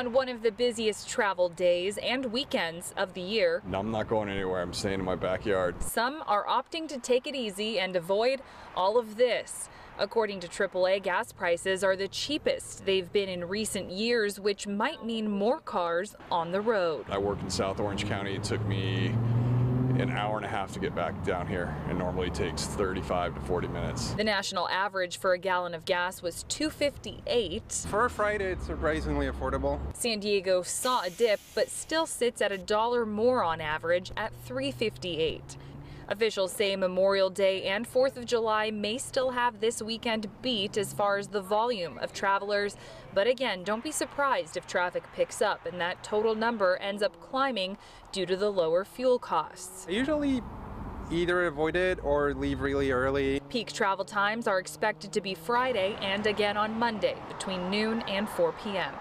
On one of the busiest travel days and weekends of the year, No, I'm not going anywhere. I'm staying in my backyard. some are opting to take it easy and avoid all of this. According to AAA, gas prices are the cheapest they've been in recent years, which might mean more cars on the road. I work in South Orange County. It took me hour and a half to get back down here. and normally takes 35 to 40 minutes. The national average for a gallon of gas was 258. For a Friday, it's surprisingly affordable. San Diego saw a dip, but still sits at a dollar more on average at 358. Officials say Memorial Day and 4th of July may still have this weekend beat as far as the volume of travelers. But again, don't be surprised if traffic picks up and that total number ends up climbing due to the lower fuel costs. I usually either avoid it or leave really early. Peak travel times are expected to be Friday and again on Monday between noon and 4 p.m.